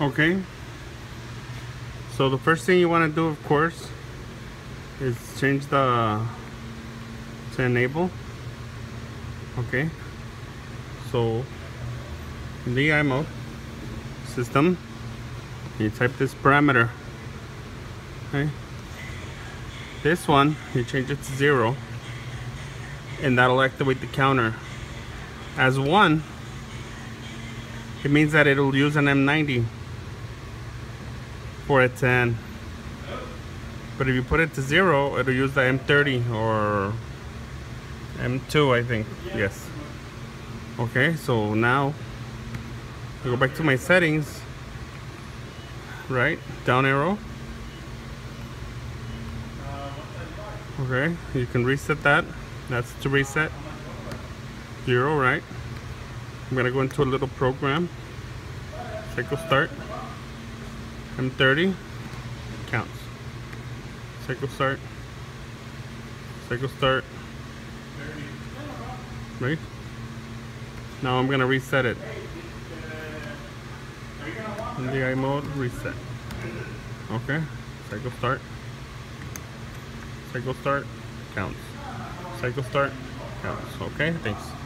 Okay. So the first thing you want to do, of course, is change the to enable. Okay. So in the MDI mode system, you type this parameter. Okay. This one, you change it to zero, and that'll activate the counter. As one, it means that it'll use an M90 for a 10. But if you put it to zero, it'll use the M30 or M2, I think. Yes. Okay, so now I go back to my settings, right? Down arrow. Okay, you can reset that. That's to reset. Zero, right? I'm gonna go into a little program. Cycle start. M30 counts. Cycle start. Cycle start. Right? Now I'm gonna reset it. MDI mode, reset. Okay. Cycle start. Cycle start counts. Cycle start counts. Okay, thanks.